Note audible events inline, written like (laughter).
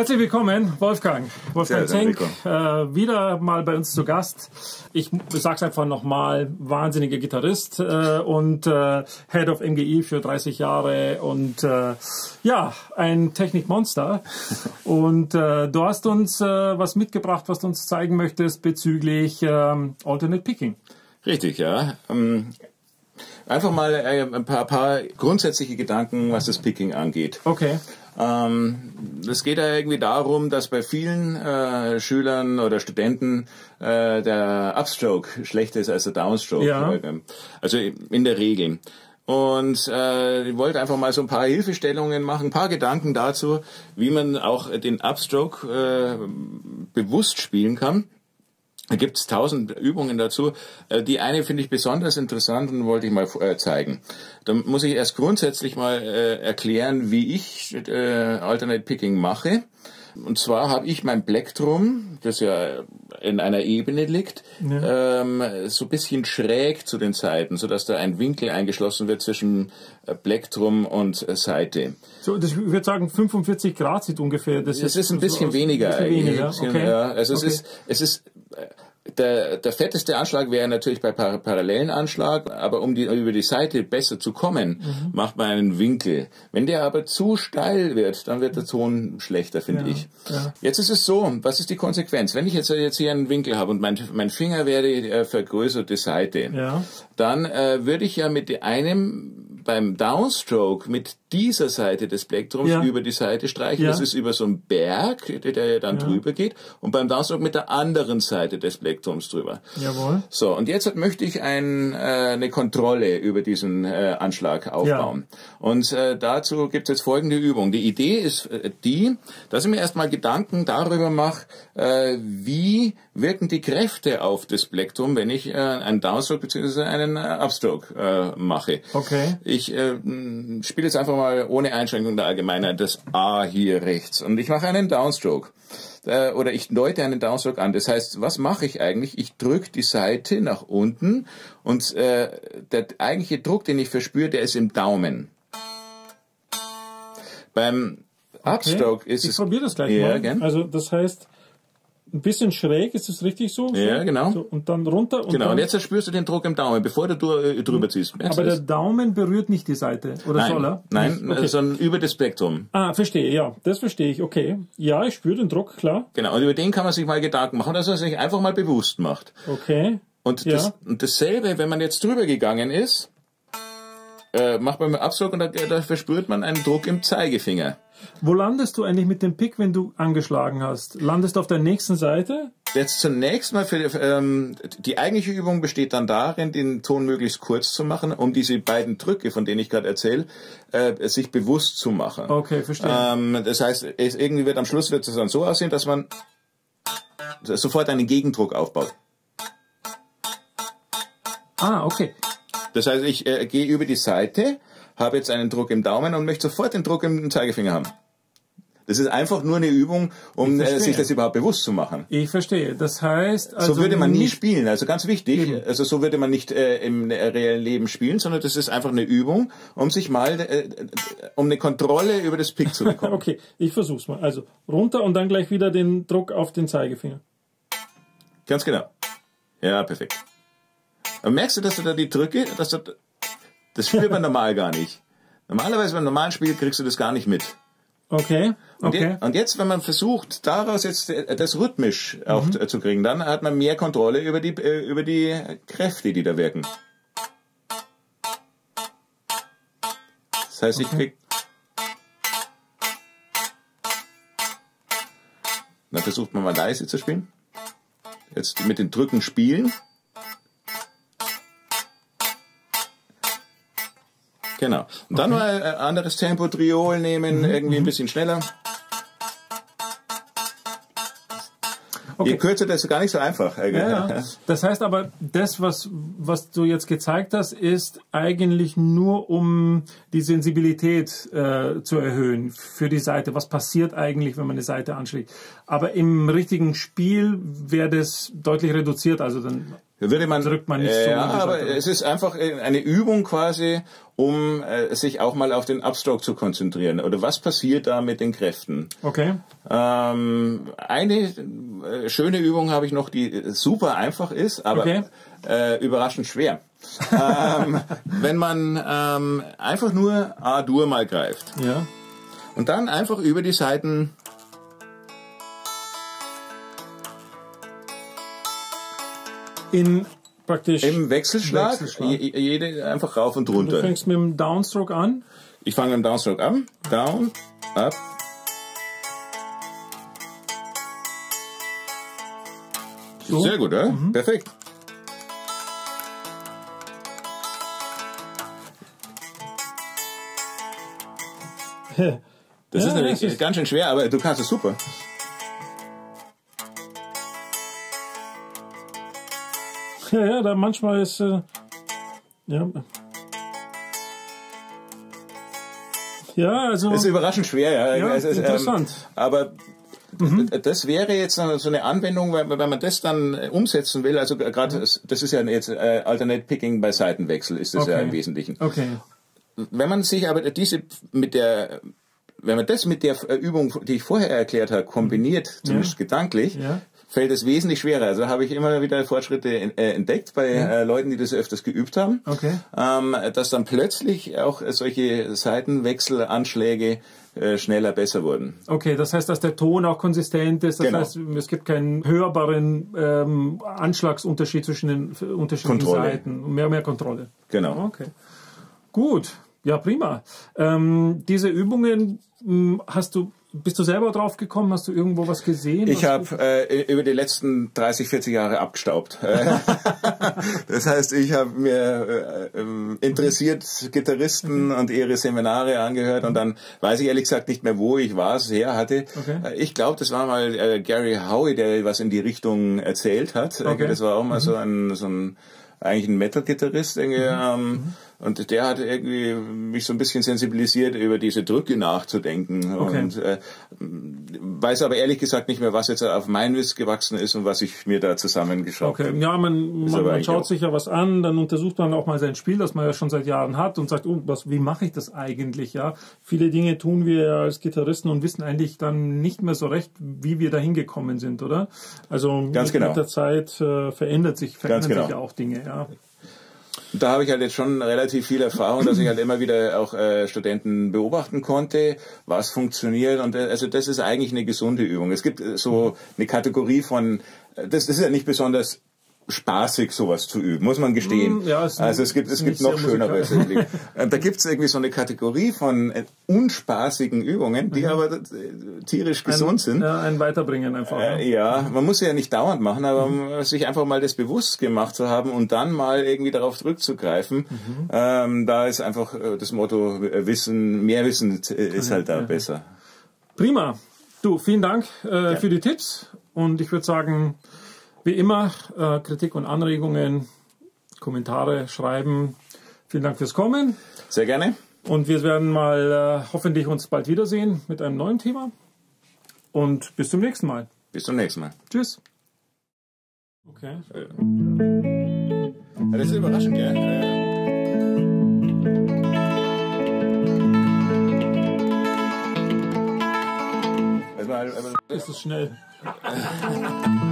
Herzlich willkommen, Wolfgang. Wolfgang Zenk, äh, wieder mal bei uns zu Gast. Ich sag's einfach nochmal, wahnsinniger Gitarrist äh, und äh, Head of MGI für 30 Jahre und äh, ja, ein Technikmonster. (laughs) und äh, du hast uns äh, was mitgebracht, was du uns zeigen möchtest bezüglich ähm, Alternate Picking. Richtig, ja. Ähm, einfach mal äh, ein paar, paar grundsätzliche Gedanken, was das Picking angeht. Okay. Ähm, es geht ja irgendwie darum, dass bei vielen äh, Schülern oder Studenten äh, der Upstroke schlechter ist als der Downstroke. Ja. Also in der Regel. Und äh, ich wollte einfach mal so ein paar Hilfestellungen machen, ein paar Gedanken dazu, wie man auch den Upstroke äh, bewusst spielen kann. Da gibt es tausend Übungen dazu. Äh, die eine finde ich besonders interessant und wollte ich mal äh, zeigen. Da muss ich erst grundsätzlich mal äh, erklären, wie ich Alternate Picking mache. Und zwar habe ich mein Plektrum, das ja in einer Ebene liegt, ja. ähm, so ein bisschen schräg zu den Seiten, sodass da ein Winkel eingeschlossen wird zwischen Plektrum und Seite. So, das, ich würde sagen 45 Grad sieht ungefähr. Das, das ist ein bisschen so weniger. Ein bisschen weniger. Okay. Ja, also okay. es ist, es ist der, der fetteste Anschlag wäre natürlich bei par parallelen Anschlag, aber um die, über die Seite besser zu kommen, mhm. macht man einen Winkel. Wenn der aber zu steil wird, dann wird der Ton schlechter, finde ja, ich. Ja. Jetzt ist es so, was ist die Konsequenz? Wenn ich jetzt, jetzt hier einen Winkel habe und mein, mein Finger wäre die äh, vergrößerte Seite, ja. dann äh, würde ich ja mit einem beim Downstroke mit dieser Seite des Plektrums ja. über die Seite streichen. Ja. Das ist über so einen Berg, der ja dann ja. drüber geht. Und beim Downstroke mit der anderen Seite des Plektrums drüber. Jawohl. So, und jetzt möchte ich ein, äh, eine Kontrolle über diesen äh, Anschlag aufbauen. Und äh, dazu gibt es jetzt folgende Übung. Die Idee ist äh, die, dass ich mir erstmal Gedanken darüber mache, äh, wie wirken die Kräfte auf das Plektrum, wenn ich äh, einen Downstroke bzw. einen Upstroke mache. Okay. Ich spiele jetzt einfach mal ohne Einschränkung der Allgemeinheit das A hier rechts und ich mache einen Downstroke äh, oder ich deute einen Downstroke an. Das heißt, was mache ich eigentlich? Ich drücke die Seite nach unten und äh, der eigentliche Druck, den ich verspüre, der ist im Daumen. Beim Upstroke okay. ist ich es. Ich probiere das gleich ja, mal. Gern. Also das heißt, ein bisschen schräg, ist das richtig so? Ja, genau. So, und dann runter. Und genau, dann, und jetzt spürst du den Druck im Daumen, bevor du äh, drüber ziehst. Merkst aber der Daumen berührt nicht die Seite, oder nein, soll er? Nein, okay. sondern über das Spektrum. Ah, verstehe, ja, das verstehe ich, okay. Ja, ich spüre den Druck, klar. Genau, und über den kann man sich mal Gedanken machen, dass er sich einfach mal bewusst macht. Okay. Und, ja. das, und dasselbe, wenn man jetzt drüber gegangen ist, äh, macht man mit Abzug und da, da verspürt man einen Druck im Zeigefinger. Wo landest du eigentlich mit dem Pick, wenn du angeschlagen hast? Landest du auf der nächsten Seite? Jetzt zunächst mal für ähm, die eigentliche Übung besteht dann darin, den Ton möglichst kurz zu machen, um diese beiden Drücke, von denen ich gerade erzähle, äh, sich bewusst zu machen. Okay, verstehe. Ähm, das heißt, es irgendwie wird am Schluss wird es dann so aussehen, dass man sofort einen Gegendruck aufbaut. Ah, okay. Das heißt, ich äh, gehe über die Seite, habe jetzt einen Druck im Daumen und möchte sofort den Druck im Zeigefinger haben. Das ist einfach nur eine Übung, um äh, sich das überhaupt bewusst zu machen. Ich verstehe. Das heißt, also so würde man nie spielen. Also ganz wichtig. Eben. Also so würde man nicht äh, im reellen Leben spielen, sondern das ist einfach eine Übung, um sich mal, äh, um eine Kontrolle über das Pick zu bekommen. (laughs) okay, ich versuch's mal. Also runter und dann gleich wieder den Druck auf den Zeigefinger. Ganz genau. Ja, perfekt. Aber merkst du, dass du da die Drücke, dass du, das spürt man (laughs) normal gar nicht. Normalerweise beim normalen Spiel kriegst du das gar nicht mit. Okay. Und, okay. Je, und jetzt, wenn man versucht, daraus jetzt äh, das rhythmisch auch mhm. zu kriegen, dann hat man mehr Kontrolle über die, äh, über die Kräfte, die da wirken. Das heißt, okay. ich krieg. Dann versucht man mal leise zu spielen. Jetzt mit den Drücken spielen. Genau. Und dann okay. mal ein anderes Tempo, Triol nehmen, mhm. irgendwie ein mhm. bisschen schneller. Okay. Je kürzer, desto gar nicht so einfach. Ja, ja. (laughs) Das heißt aber, das, was, was du jetzt gezeigt hast, ist eigentlich nur, um die Sensibilität äh, zu erhöhen für die Seite. Was passiert eigentlich, wenn man eine Seite anschlägt? Aber im richtigen Spiel wäre das deutlich reduziert. Also dann würde man, drückt man nicht äh, so. Ja, aber es ist einfach eine Übung quasi, um äh, sich auch mal auf den Upstroke zu konzentrieren. Oder was passiert da mit den Kräften? Okay. Ähm, eine äh, schöne Übung habe ich noch, die super einfach ist, aber okay. äh, überraschend schwer. (laughs) ähm, wenn man ähm, einfach nur A-Dur mal greift. Ja. Und dann einfach über die Seiten in praktisch im Wechselschlag, Wechselschlag. jede einfach rauf und runter. Du fängst mit dem Downstroke an. Ich fange mit dem Downstroke an, down, up. So. Sehr gut, ja? Mhm. Perfekt. (laughs) Das ja, ist nämlich das ist ganz schön schwer, aber du kannst es super. (laughs) Ja, ja, da manchmal ist. Äh, ja. Ja, also. Ist überraschend schwer, ja. ja ist, ähm, interessant. Ähm, aber mhm. das wäre jetzt so eine Anwendung, wenn man das dann umsetzen will. Also gerade, mhm. das ist ja jetzt äh, Alternate Picking bei Seitenwechsel, ist das okay. ja im Wesentlichen. Okay. Wenn man sich aber diese mit der wenn man das mit der Übung, die ich vorher erklärt habe, kombiniert, zumindest ja. gedanklich, ja fällt es wesentlich schwerer. Also habe ich immer wieder Fortschritte äh, entdeckt bei ja. äh, Leuten, die das öfters geübt haben, okay. ähm, dass dann plötzlich auch solche Seitenwechselanschläge äh, schneller besser wurden. Okay, das heißt, dass der Ton auch konsistent ist. Das genau. heißt, es gibt keinen hörbaren ähm, Anschlagsunterschied zwischen den unterschiedlichen Kontrolle. Seiten. Mehr, mehr Kontrolle. Genau. Okay. Gut. Ja, prima. Ähm, diese Übungen hm, hast du bist du selber drauf gekommen? Hast du irgendwo was gesehen? Ich habe äh, über die letzten 30, 40 Jahre abgestaubt. (laughs) (laughs) das heißt, ich habe mir äh, ähm, interessiert Gitarristen mhm. und ihre Seminare angehört und dann weiß ich ehrlich gesagt nicht mehr, wo ich was her hatte. Okay. Äh, ich glaube, das war mal äh, Gary Howe, der was in die Richtung erzählt hat. Okay. Das war auch mal mhm. so ein, so ein eigentlich ein Metal-Gitarrist. Mhm. Ähm, mhm. Und der hat irgendwie mich so ein bisschen sensibilisiert, über diese Drücke nachzudenken. Okay. Und äh, weiß aber ehrlich gesagt nicht mehr, was jetzt auf mein Wiss gewachsen ist und was ich mir da zusammengeschaut okay. habe. Ja, man, man, man schaut sich ja was an, dann untersucht man auch mal sein Spiel, das man ja schon seit Jahren hat und sagt, oh, was, wie mache ich das eigentlich? Ja, viele Dinge tun wir ja als Gitarristen und wissen eigentlich dann nicht mehr so recht, wie wir da hingekommen sind, oder? Also Ganz mit, genau. mit der Zeit äh, verändert sich, verändern genau. sich ja auch Dinge. Ja. Da habe ich halt jetzt schon relativ viel Erfahrung, dass ich halt immer wieder auch äh, Studenten beobachten konnte, was funktioniert. Und äh, also das ist eigentlich eine gesunde Übung. Es gibt äh, so eine Kategorie von, äh, das, das ist ja nicht besonders spaßig, sowas zu üben, muss man gestehen. Hm, ja, also es gibt, es gibt noch schönere. (laughs) da gibt es irgendwie so eine Kategorie von äh, unspaßigen Übungen, die mhm. aber äh, tierisch gesund ein, sind. Ja, ein Weiterbringen einfach. Äh, ja, man muss ja nicht dauernd machen, aber mhm. sich einfach mal das bewusst gemacht zu haben und dann mal irgendwie darauf zurückzugreifen, mhm. ähm, da ist einfach äh, das Motto Wissen, mehr Wissen ist halt da ja. besser. Prima. Du, vielen Dank äh, für die Tipps und ich würde sagen, wie immer, äh, Kritik und Anregungen, Kommentare schreiben. Vielen Dank fürs Kommen. Sehr gerne. Und wir werden mal äh, hoffentlich uns bald wiedersehen mit einem neuen Thema. Und bis zum nächsten Mal. Bis zum nächsten Mal. Tschüss. Okay. Ja, das ist überraschend, gell? Ja. Das ist schnell. (laughs)